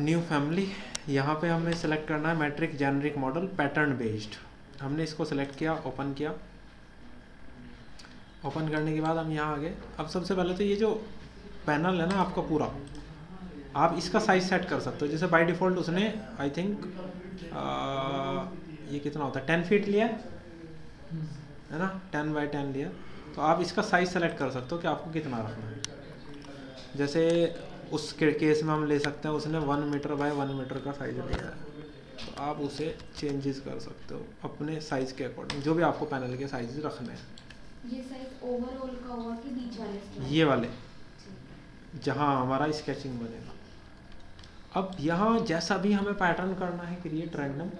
New family यहाँ पे हमें सेलेक्ट करना है metric generic model pattern based हमने इसको सेलेक्ट किया ओपन किया। ओपन करने के बाद हम यहाँ आ गए अब सबसे पहले तो ये जो पैनल है ना आपका पूरा, आप इसका साइज़ सेट कर सकते हो। जैसे बाय डिफ़ॉल्ट उसने आई थिंक ये कितना होता है टेन फीट लिया है? ना? टेन बाई टेन लिया। तो आप इसका साइज़ सेलेक्ट कर सकते हो कि आपको कितना रखना है। जैसे उस केस में हम ले सकते हैं उसने one metre by one metre का साइज़ लिया है। तो आप उसे चेंजेस कर सकते हो अपने साइज़ के अकॉर्डिंग जो भी आपको पैनल के साइज़ रखने हैं। ये साइज़ ओवरऑल का हुआ कि बीच वाले ये वाले। जहाँ हमारा स्केचिंग बनेगा। अब यहाँ जैसा भी हमें पैटर्न करना है क्रिएट रैंडम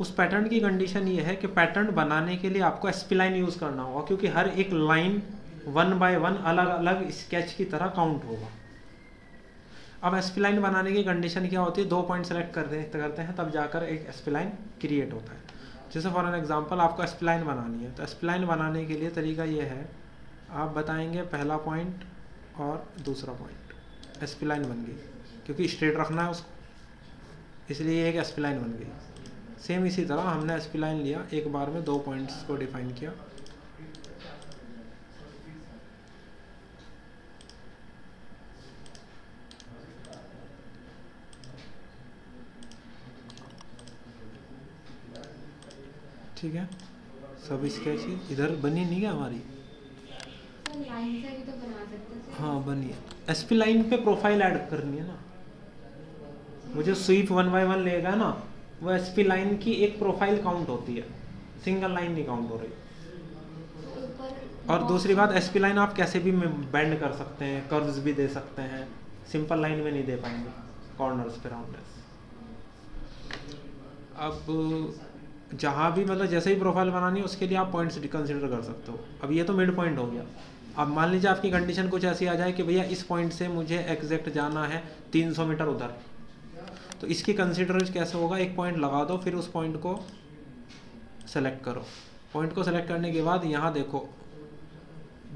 उस पैटर्न की कंडीशन ये है कि पैटर्न बनाने के लिए आपको एस्पिलाइन यूज़ करना होगा क्योंकि हर एक लाइन वन बाय वन अलग अलग स्केच की तरह काउंट होगा। अब एस्पिलाइन बनाने की कंडीशन क्या होती है? दो पॉइंट सेलेक्ट करते करते हैं, तब जाकर एक एस्पिलाइन क्रिएट होता है। जैसे फॉर एन एग्जांपल आपको एस्पिलाइन बनानी है तो एस्पिलाइन बनाने के लिए तरीका ये है, आप बताएँगे पहला पॉइंट और दूसरा पॉइंट एस्पिलाइन बन गई, क्योंकि स्ट्रेट रखना है उसको। इसलिए एक एस्पिलाइन बन गई। सेम इसी तरह हमने एस्पिलाइन लिया, एक बार में दो पॉइंट्स को डिफाइन किया। ठीक है? सब स्केच इधर बनी नहीं है हमारी? हैं, बनी है। एस पी लाइन पे प्रोफ़ाइल ऐड करनी है ना। जो स्वीप वन बाय वन लेगा ना, वो एस पी लाइन की एक प्रोफ़ाइल काउंट होती है। सिंगल लाइन नहीं काउंट हो रही। और दूसरी बात एस पी लाइन आप कैसे भी बैंड कर सकते हैं कर्व्स भी दे सकते हैं। सिंपल लाइन में नहीं दे पाएँगे। कॉर्नर्स पे राउंडर्स अब जहाँ भी मतलब जैसे ही प्रोफ़ाइल बनानी है, उसके लिए आप पॉइंट्स कंसिडर कर सकते हो। अब ये तो मिड पॉइंट हो गया। अब मान लीजिए आपकी कंडीशन कुछ ऐसी आ जाए कि भैया इस पॉइंट से मुझे एग्जैक्ट जाना है 300 मीटर उधर। तो इसकी कंसिडर कैसे होगा? एक पॉइंट लगा दो, फिर उस पॉइंट को सेलेक्ट करो। पॉइंट को सेलेक्ट करने के बाद यहाँ देखो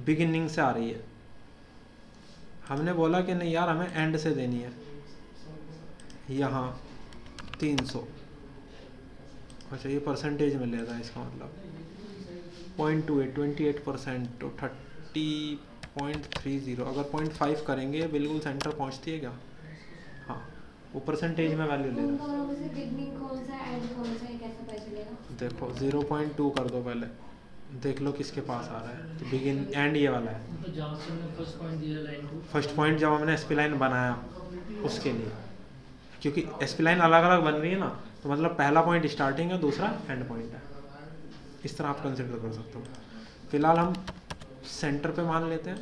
बिगिनिंग से आ रही है। हमने बोला कि नहीं यार, हमें एंड से देनी है। यहाँ 300 अच्छा ये परसेंटेज में ले रहा है इसका मतलब। Point two eight twenty eight percent तो थर्टी पॉइंट थ्री ज़ीरो अगर पॉइंट फाइव करेंगे बिल्कुल सेंटर पहुँचती है क्या? हाँ वो परसेंटेज में वैल्यू ले रहा है। दोनों में से बिगनिंग कौन सा एंड कौन सा कैसे पता चलेगा? देखो ज़ीरो पॉइंट टू कर दो पहले। देख लो किसके पास आ रहा है। तो बिगिन एंड ये वाला है। तो फ़र्स्ट पॉइंट दिया लाइन को फ़र्स्ट पॉइंट जब हमने एसपी लाइन बनाया उसके लिए। क्योंकि एसपी लाइन अलग अलग बन रही है ना। तो मतलब पहला पॉइंट स्टार्टिंग है, दूसरा एंड पॉइंट है। इस तरह आप कंसिडर कर सकते हो। फ़िलहाल हम सेंटर पे मान लेते हैं।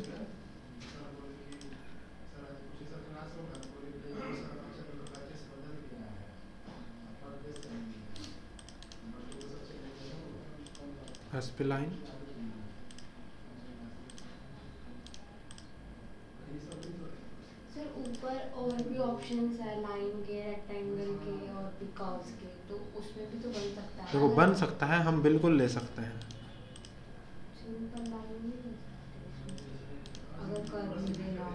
एसपी लाइन सर ऊपर और भी ऑप्शंस है लाइन के रेक्टेंगल के और भी कर्व्स के तो उसमें भी तो बन सकता है। देखो बन सकता है हम बिल्कुल ले सकते हैं। सिंपल लाइन नहीं अगर कर्व देना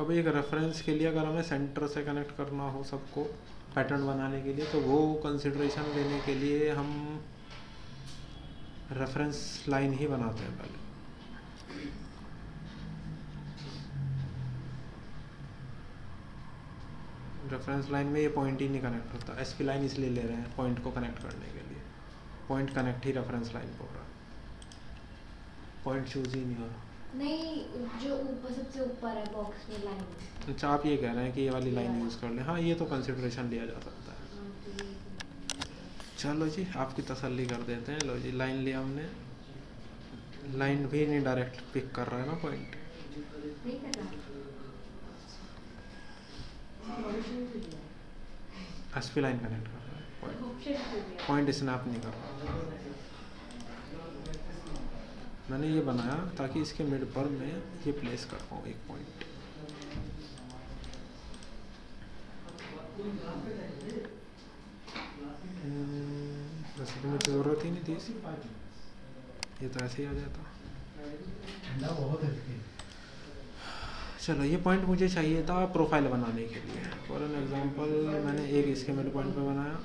अब एक रेफरेंस के लिए अगर हमें सेंटर से कनेक्ट करना हो सबको पैटर्न बनाने के लिए तो वो कंसिडरेशन लेने के लिए हम रेफरेंस लाइन ही बनाते हैं पहले। रेफरेंस लाइन में ये पॉइंट ही नहीं कनेक्ट होता। एस पी लाइन इसलिए ले रहे हैं पॉइंट को कनेक्ट करने के लिए। पॉइंट कनेक्ट ही रेफरेंस लाइन पे हो रहा। पॉइंट चूज़ ही नहीं हो रहा। नहीं जो ऊपर सबसे ऊपर है बॉक्स में लाइन अच्छा आप ये कह रहे हैं कि ये वाली लाइन यूज़ कर लें। हाँ ये तो कंसिडरेशन लिया जा सकता है। हाँ, तो ये- चलो जी आपकी तसल्ली कर देते हैं। लो जी लाइन लिया हमने। लाइन भी नहीं डायरेक्ट पिक कर रहा है ना पॉइंट नहीं कर रहा ऑप्शन तो दिया है। एस पी लाइन कनेक्ट कर रहा है पॉइंट स्नैप नहीं कर रहा। मैंने ये बनाया ताकि इसके मिड पर मैं ये प्लेस कर पाऊँ एक पॉइंट वैसे तो मुझे ज़रूरत ही नहीं थी ये तो ऐसे ही आ जाता। बहुत चलो, ये पॉइंट मुझे चाहिए था प्रोफ़ाइल बनाने के लिए। फॉर एन एग्जांपल मैंने एक इसके मिड पॉइंट पे बनाया,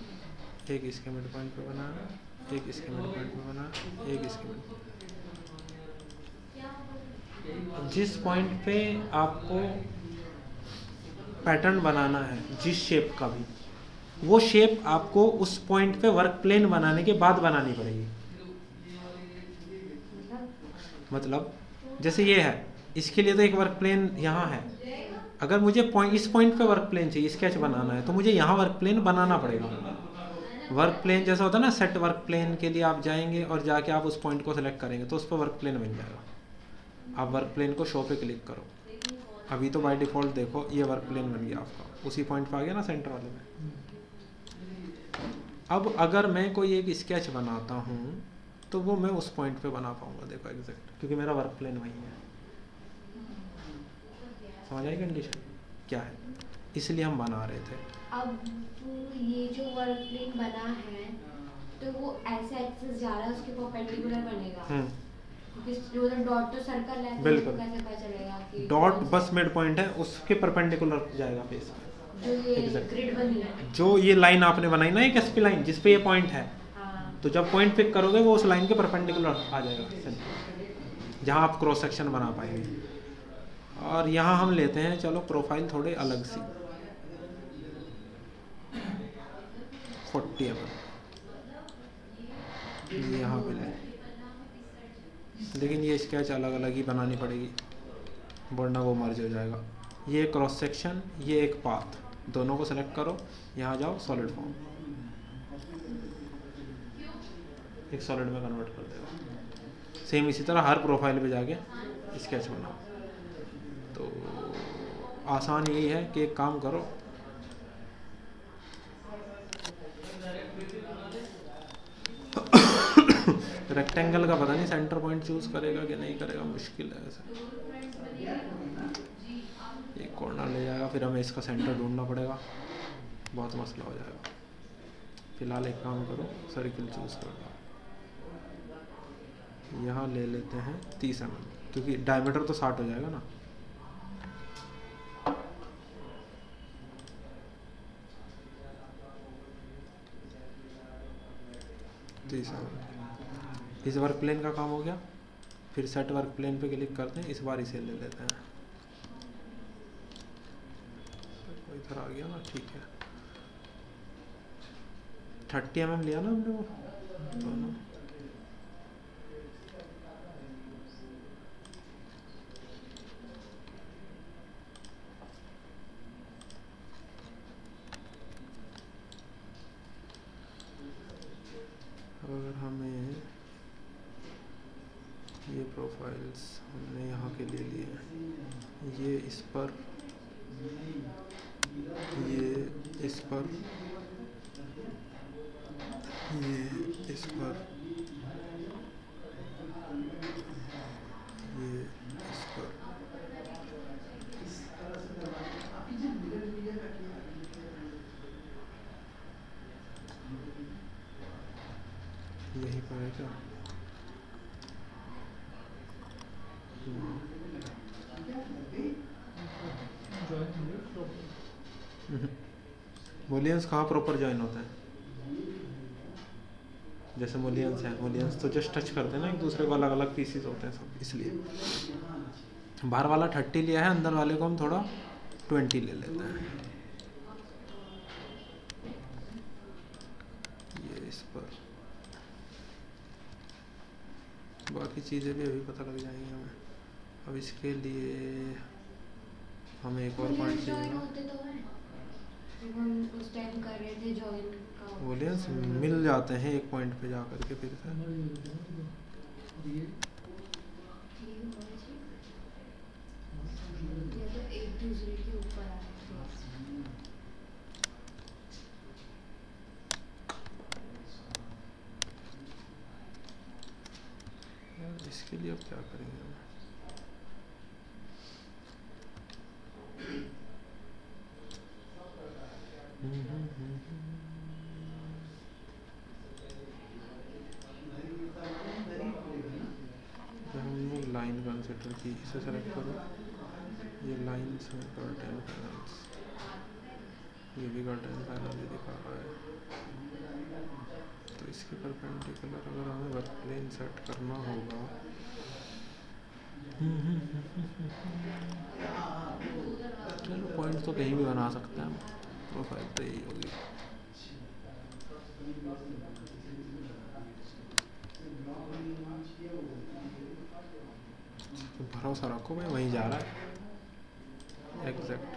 एक इसके मिड पॉइंट पे बनाया, एक इसके मिड पॉइंट पे बनाया, एक इसके मिड जिस पॉइंट पे आपको पैटर्न बनाना है, जिस शेप का भी, वो शेप आपको उस पॉइंट पे वर्क प्लेन बनाने के बाद बनानी पड़ेगी। मतलब जैसे ये है। इसके लिए तो एक वर्क प्लेन यहाँ है। अगर मुझे पॉइंट इस पॉइंट पे वर्क प्लेन चाहिए स्केच बनाना है तो मुझे यहाँ वर्क प्लेन बनाना पड़ेगा। वर्क प्लेन जैसा होता है ना सेट वर्क प्लेन के लिए आप जाएँगे और जाके आप उस पॉइंट को सेलेक्ट करेंगे तो उस पर वर्क प्लेन बन जाएगा। आप वर्क प्लेन को शो पे क्लिक करो। अभी तो बाय डिफ़ॉल्ट देखो, ये वर्क प्लेन बन गया आपका। उसी पॉइंट पर आ गया ना सेंटर वाले में। अब अगर मैं कोई एक स्केच बनाता हूँ तो वो मैं उस पॉइंट पे बना पाऊँगा, देखो एग्जैक्ट क्योंकि मेरा वर्क प्लेन वही है। समझ आई कंडीशन क्या है? इसलिए हम बना रहे थे। अब ये जो वर्क प्लेन बना है तो वो ऐसे एक्सेस जा रहा है उसके परपेंडिकुलर बनेगा। हम्म। डॉट तो सर्कल है तो बिल्कुल। उसको कैसे पता चलेगा कि डॉट बस मिड पॉइंट है उसके परपेंडिकुलर जाएगा फेस जो ये ग्रिड बनी है। जो ये लाइन आपने बनाई ना एक एसपी लाइन जिस पे ये पॉइंट है हाँ। तो जब पॉइंट पिक करोगे वो उस लाइन के परपेंडिकुलर आ जाएगा जहाँ आप क्रॉस सेक्शन बना पाएँगे। और यहाँ हम लेते हैं, चलो प्रोफ़ाइल थोड़े अलग सी। फोर्टी एम यहाँ पे लें। लेकिन ये स्केच अलग अलग ही बनानी पड़ेगी। वरना वो मर्ज हो जाएगा। ये क्रॉस सेक्शन ये एक पाथ दोनों को सेलेक्ट करो। यहाँ जाओ सॉलिड फॉर्म एक सॉलिड में कन्वर्ट कर देगा। सेम इसी तरह हर प्रोफ़ाइल पे जाके स्केच बनाओ। आसान यही है कि एक काम करो। रेक्टेंगल का पता नहीं सेंटर पॉइंट चूज़ करेगा कि नहीं करेगा, मुश्किल है ऐसे। एक कॉर्नर ले जाएगा, फिर हमें इसका सेंटर ढूंढना पड़ेगा। बहुत मसला हो जाएगा। फ़िलहाल एक काम करो सर्किल चूज़ कर लो यहाँ ले लेते हैं तीस एम क्योंकि डायमीटर तो साठ हो जाएगा ना। तीस सर इस वर्क प्लेन का काम हो गया। फिर सेट वर्क प्लेन पे क्लिक करते हैं, इस बार इसे ले लेते हैं। तो इधर आ गया ना, ठीक है। थर्टी एम लिया ना हमने वो दोनों अब अगर हमें ये प्रोफाइल्स हमने यहाँ के ले लिए ये इस पर, ये इस पर, ये इस पर ये इस पर यहीं पर है क्या मोलियंस कहाँ प्रॉपर ज्वाइन होता है? जैसे मोलियंस है मोलियंस तो जस्ट टच करते हैं ना एक दूसरे को अलग अलग पीसीस होते हैं सब इसलिए। बाहर वाला थर्टी लिया है अंदर वाले को हम थोड़ा ट्वेंटी ले लेते हैं। ये इस पर। बाकी चीज़ें भी अभी पता लग जाएँगी हमें। अब इसके लिए हमें एक और पॉइंट चाहिए वोलियंस मिल जाते हैं एक पॉइंट पे जा करके फिर से। इसके लिए अब क्या करेंगे हम हम्म, हम्म, हम्म, हम्म। तो हमने लाइन कंसिडर की, इसे सेलेक्ट करो। ये लाइंस हैं कर्टेन पैनल्स ये भी कर्टेन पैनल ही दिखा रहा है। तो इसके परपेंडिकुलर अगर हमें वर्क प्लेन सेट करना होगा। चलो पॉइंट तो कहीं भी बना सकते हैं प्रोफ़ाइल होगी भरोसा रखो मैं वहीं जा रहा है। एग्जैक्ट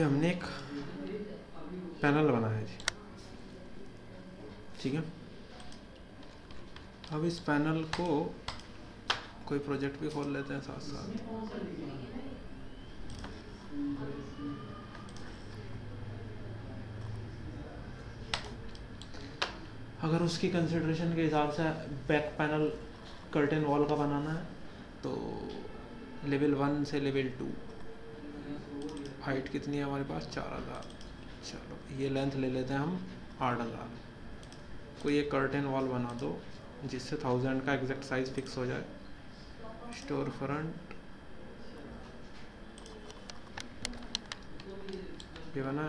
ये हमने एक पैनल बनाया है जी। ठीक है? अब इस पैनल को कोई प्रोजेक्ट भी खोल लेते हैं साथ साथ। अगर उसकी कंसिड्रेशन के हिसाब से बैक पैनल कर्टेन वॉल का बनाना है तो लेवल वन से लेवल टू हाइट कितनी है हमारे पास? चार हज़ार। चलो, ये लेंथ ले लेते हैं हम, आठ हज़ार। कोई एक कर्टेन वॉल बना दो, जिससे थाउज़ेंड का एग्जैक्ट साइज़ फिक्स हो जाए। स्टोर फ्रंट ये बना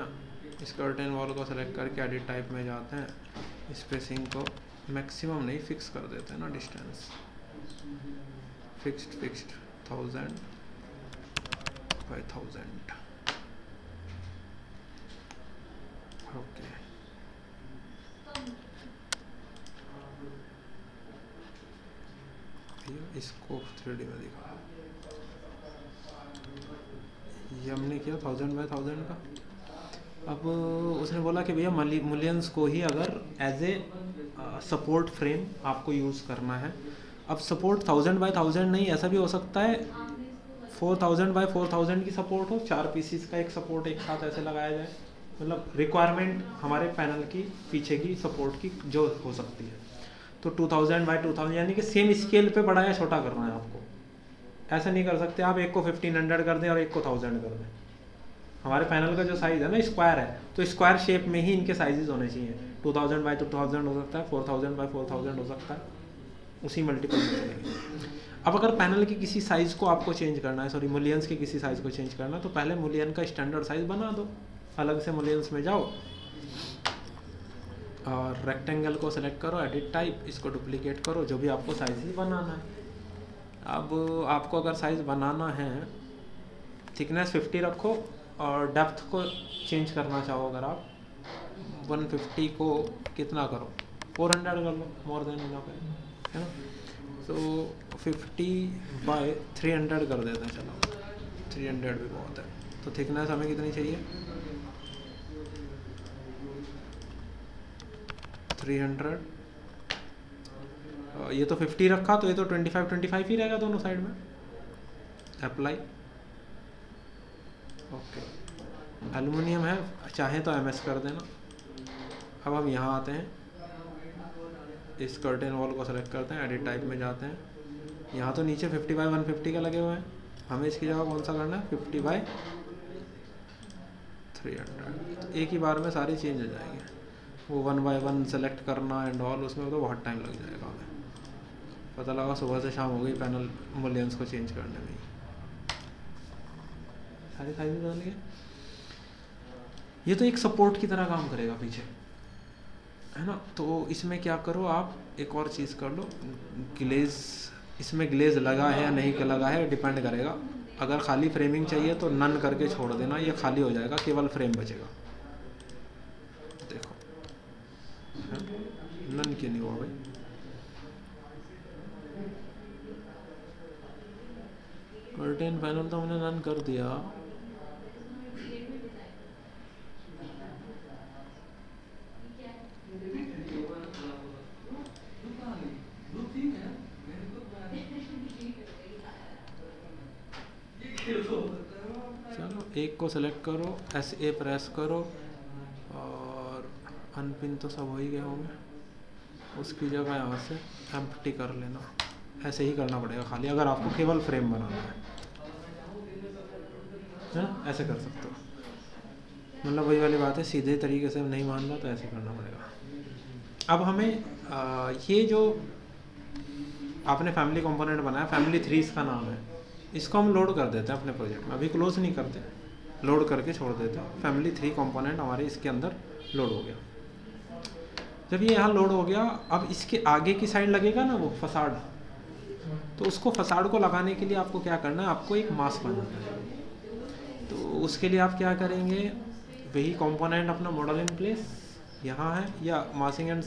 इस कर्टेन वॉल को सेलेक्ट करके एडिट टाइप में जाते हैं। स्पेसिंग को मैक्सिमम नहीं फिक्स कर देते हैं ना distance fixed fixed thousand by thousand okay इसको थ्री में दिखा। ये हमने किया थाउज़ेंड बाई थाउज़ेंड का। अब उसने बोला कि भैया मिलियंस को ही अगर एज ए सपोर्ट फ्रेम आपको यूज़ करना है। अब सपोर्ट थाउज़ेंड बाई थाउज़ेंड नहीं, ऐसा भी हो सकता है four thousand by four thousand की सपोर्ट हो, चार पीसीस का एक सपोर्ट एक साथ ऐसे लगाया जाए। मतलब रिक्वायरमेंट हमारे पैनल की, पीछे की सपोर्ट की जो हो सकती है। तो 2000 बाई 2000 यानी कि सेम स्केल पे बड़ा या छोटा करना है आपको। ऐसा नहीं कर सकते, आप एक को 1500 कर दें और एक को 1000 कर दें। हमारे पैनल का जो साइज़ है ना स्क्वायर है। तो स्क्वायर शेप में ही इनके साइजेस होने चाहिए। 2000 बाई 2000 हो सकता है 4000 बाई 4000 हो सकता है। उसी मल्टीपल में चलेंगे। अब अगर पैनल की किसी साइज़ को आपको चेंज करना है सॉरी मुलियंस के किसी साइज़ को चेंज करना है तो पहले मुलियन का स्टैंडर्ड साइज़ बना दो। अलग से मुलियंस में जाओ और रेक्टेंगल को सेलेक्ट करो एडिट टाइप इसको डुप्लीकेट करो, जो भी आपको साइज़ ही बनाना है। अब आपको अगर साइज़ बनाना है थिकनेस 50 रखो और डेप्थ को चेंज करना चाहो अगर आप 150 को कितना करो? 400 कर लो मोर देन इनफ है ना? तो 50 बाय 300 कर देते हैं, चलो। 300 भी बहुत है। तो थिकनेस हमें कितनी चाहिए? थ्री हंड्रेड ये तो फिफ्टी रखा तो ये तो ट्वेंटी फाइव ट्वेंटी फाइव ही रहेगा दोनों साइड में। अप्लाई ओके एलुमिनियम है, चाहें तो एमएस कर देना। अब हम यहाँ आते हैं। इस कर्टेन वॉल को सेलेक्ट करते हैं एडिट टाइप में जाते हैं। यहाँ तो नीचे फिफ्टी बाई वन फिफ्टी का लगे हुए हैं। हमें इसकी जगह कौन सा करना है? फिफ्टी बाई थ्री हंड्रेड एक ही बार में सारी चेंज हो जाएँगे। वो वन बाय वन सेलेक्ट करना एंड ऑल उसमें तो बहुत टाइम लग जाएगा हमें। पता लगा सुबह से शाम हो गई पैनल मूल्यांश को चेंज करने में सारे फ़ाइल डाल गए ये तो एक सपोर्ट की तरह काम करेगा पीछे। है ना? तो इसमें क्या करो आप? एक और चीज़ कर लो। ग्लेज इसमें ग्लेज लगा है या नहीं लगा है डिपेंड करेगा। अगर खाली फ्रेमिंग चाहिए तो नन करके छोड़ देना, ये खाली हो जाएगा, केवल फ्रेम बचेगा देखो है? नन क्यों नहीं हुआ भाई। कर्टेन पैनल तो हमने नन कर दिया। चलो, एक को सेलेक्ट करो एस ए प्रेस करो, और अनपिन तो सब हो ही गए होंगे। उसकी जगह यहाँ से एम्प्टी कर लेना ऐसे ही करना पड़ेगा खाली अगर आपको केवल फ्रेम बनाना है। ना? ऐसे कर सकते हो। मतलब वही वाली बात है सीधे तरीके से नहीं मान रहा तो ऐसे करना पड़ेगा। अब हमें आ, ये जो आपने फैमिली कंपोनेंट बनाया फैमिली थ्री इसका नाम है इसको हम लोड कर देते हैं अपने प्रोजेक्ट में। अभी क्लोज नहीं करते लोड करके छोड़ देते हैं। फैमिली थ्री कंपोनेंट हमारे इसके अंदर लोड हो गया। जब ये यहाँ लोड हो गया, अब इसके आगे की साइड लगेगा ना वो फसाड? तो उसको फसाड को लगाने के लिए आपको क्या करना है? आपको एक मास्क बनाना है। तो उसके लिए आप क्या करेंगे? वही कंपोनेंट अपना मॉडल इन प्लेस यहाँ है, या massing and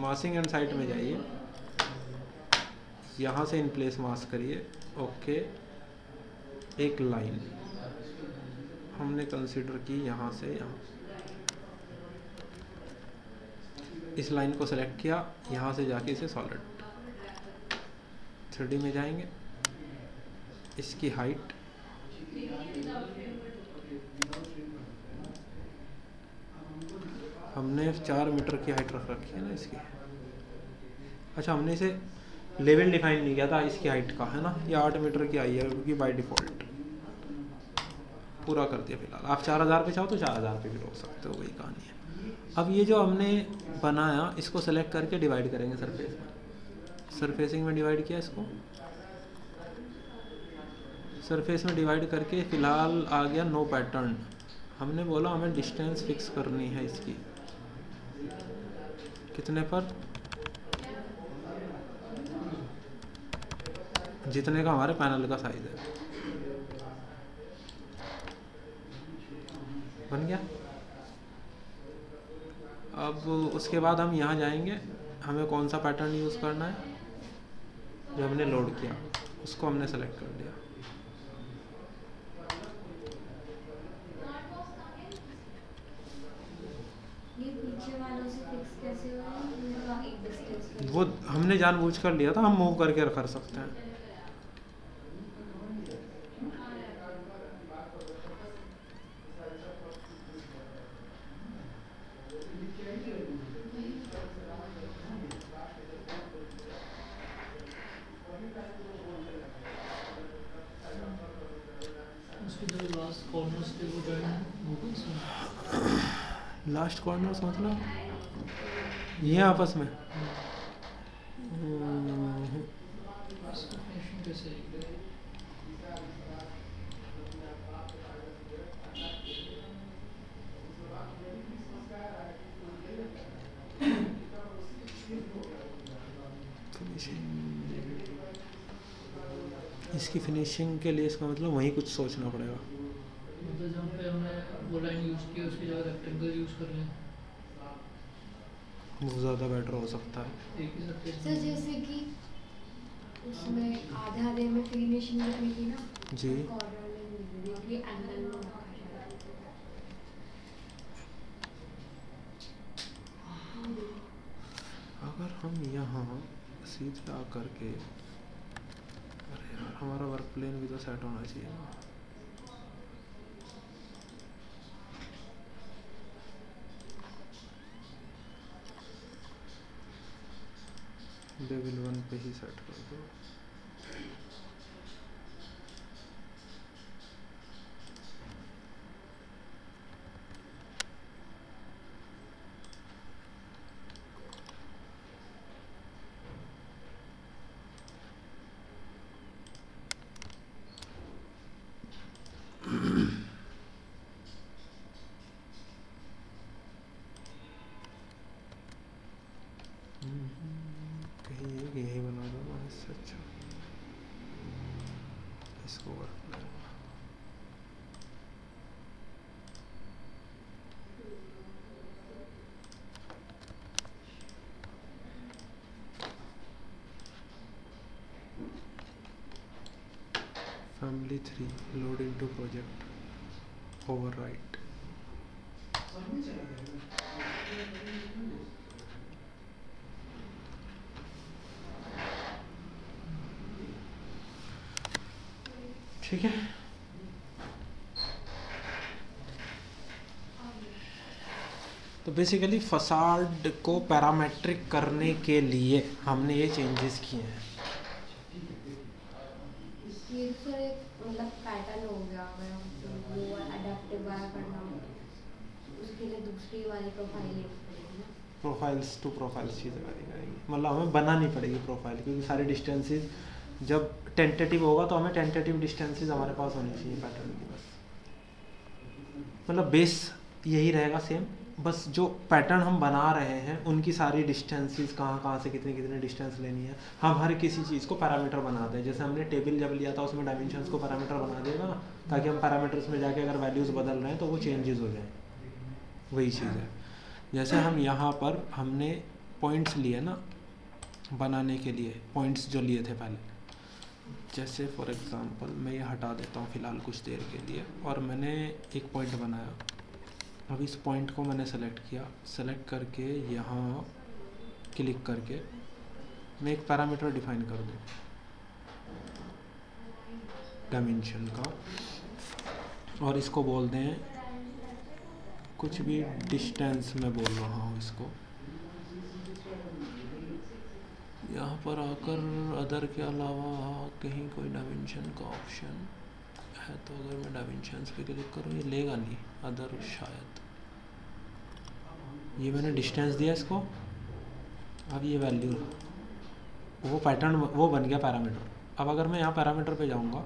massing and site में जाइए। यहाँ से इन प्लेस मास्क करिए। ओके एक लाइन हमने कंसिडर की यहाँ से, यहाँ। इस लाइन को सेलेक्ट किया, यहाँ से जाके इसे सॉलिड थ्री में जाएँगे। इसकी हाइट हमने चार मीटर की हाइट रख रखी है ना इसकी। अच्छा हमने इसे लेवल डिफाइन नहीं किया था, इसकी हाइट का, है ना? ये आठ मीटर की आई है, क्योंकि बाय डिफ़ॉल्ट पूरा कर दिया फ़िलहाल। आप चार हज़ार पे चाहो तो चार हज़ार पे भी रोक सकते हो वही कहानी है। अब ये जो हमने बनाया, इसको सेलेक्ट करके डिवाइड करेंगे सरफेस सरफेसिंग में डिवाइड किया इसको। सरफेस में डिवाइड करके फ़िलहाल आ गया नो पैटर्न हमने बोला हमें डिस्टेंस फिक्स करनी है इसकी। कितने पर? जितने का हमारे पैनल का साइज़ है। बन गया? अब उसके बाद हम यहाँ जाएँगे। हमें कौन सा पैटर्न यूज़ करना है? जो हमने लोड किया उसको हमने सेलेक्ट कर दिया। डिस्टेंस वो हमने जानबूझ कर लिया था हम मूव करके कर सकते हैं उसके जो लास्ट कॉर्नर्स थे वो जॉइन हो गए लास्ट कॉर्नर्स मतलब ये आपस में। इसकी फिनिशिंग के लिए इसका मतलब वहीं कुछ सोचना पड़ेगा मतलब जहाँ पे हमने वो लाइन यूज़ की उसकी जगह रेक्टेंगल यूज़ कर लें वो ज़्यादा बेटर हो सकता है। सर जैसे कि उसमें आधे आधे में फिनिशिंग ना जी। शायद। अगर हम यहाँ सीधे आकर के अरे यार हमारा वर्क प्लेन भी तो सेट होना चाहिए। ना लेवल वन पे ही सेट कर दो। Family 3 load into project. Overwrite ठीक है? तो बेसिकली फसाड को पैरामेट्रिक करने के लिए हमने ये चेंजेस किए हैं। वाला वाली प्रोफाइल्स टू प्रोफाइल्स चीज़ें करनी पड़ेगी मतलब हमें बनानी पड़ेगी प्रोफ़ाइल क्योंकि सारे डिस्टेंसेस जब टेंटेटिव होगा तो हमें टेंटेटिव डिस्टेंसेस हमारे पास होनी चाहिए पैटर्न की बस। मतलब बेस यही रहेगा सेम बस जो पैटर्न हम बना रहे हैं, उनकी सारी डिस्टेंसेस कहाँ कहाँ से कितने कितने डिस्टेंस लेनी है, हम हर किसी चीज़ को पैरामीटर बनाते हैं जैसे हमने टेबल जब लिया था, उसमें डायमेंशंस को पैरामीटर बना देगा ना ताकि हम पैरामीटर्स में जाके अगर वैल्यूज़ बदल रहे हैं तो वो चेंजेस हो जाए। वही चीज़ है। जैसे हम यहाँ पर हमने पॉइंट्स लिए ना, बनाने के लिए पॉइंट्स जो लिए थे पहले। जैसे फॉर एग्ज़ाम्पल मैं ये हटा देता हूँ फ़िलहाल कुछ देर के लिए, और मैंने एक पॉइंट बनाया। अब इस पॉइंट को मैंने सेलेक्ट किया। सेलेक्ट करके यहाँ क्लिक करके मैं एक पैरामीटर डिफाइन कर दूँ। डायमेंशन का। और इसको बोल दें, कुछ भी डिस्टेंस में बोल रहा हूँ इसको। यहाँ पर आकर अदर के अलावा कहीं कोई डायमेंशन का ऑप्शन है तो अगर मैं डायमेंशंस पे क्लिक करूँ, ये लेगा नहीं अदर शायद। ये मैंने डिस्टेंस दिया इसको। अब ये वैल्यू वो पैटर्न वो बन गया पैरामीटर अब अगर मैं यहाँ पैरामीटर पे जाऊँगा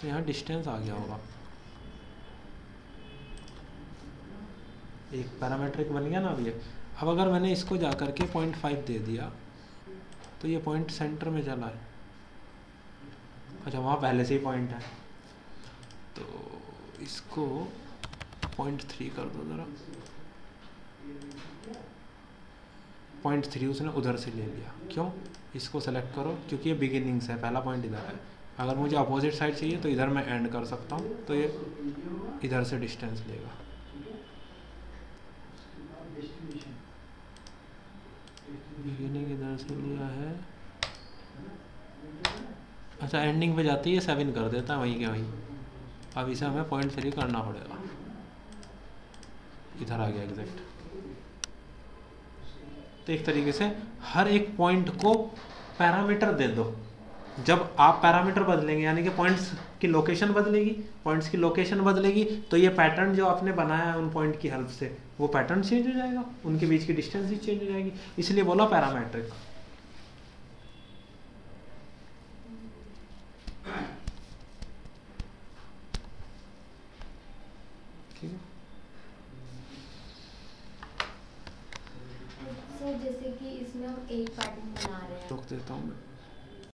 तो यहाँ डिस्टेंस आ गया होगा। एक पैरामीट्रिक बन गया ना अब ये। अब अगर मैंने इसको जा कर के पॉइंट फाइव दे दिया तो ये पॉइंट सेंटर में चला है। अच्छा वहाँ पहले से ही पॉइंट है। तो इसको पॉइंट थ्री कर दो ज़रा। पॉइंट थ्री उसने उधर से ले लिया। क्यों? इसको सेलेक्ट करो, क्योंकि ये बिगिनिंग से है, पहला पॉइंट इधर है। अगर मुझे अपोजिट साइड चाहिए तो इधर मैं एंड कर सकता हूँ तो ये इधर से डिस्टेंस लेगा। बिगिनिंग इधर से लिया है। अच्छा एंडिंग पे जाती है सेवन कर देता है, वहीं के वहीं। अब इसे हमें पॉइंट थ्री करना पड़ेगा। इधर आ गया एग्जैक्ट तो एक तरीके से हर एक पॉइंट को पैरामीटर दे दो। जब आप पैरामीटर बदलेंगे, यानी कि पॉइंट्स की लोकेशन बदलेगी पॉइंट्स की लोकेशन बदलेगी तो ये पैटर्न जो आपने बनाया है उन पॉइंट की हेल्प से, वो पैटर्न चेंज हो जाएगा, उनके बीच की डिस्टेंस भी चेंज हो जाएगी। इसलिए बोला पैरामेट्रिक ठीक है सर जैसे कि इसमें हम एक पार्टी बना रहे हैं। रोक देता हूँ मैं।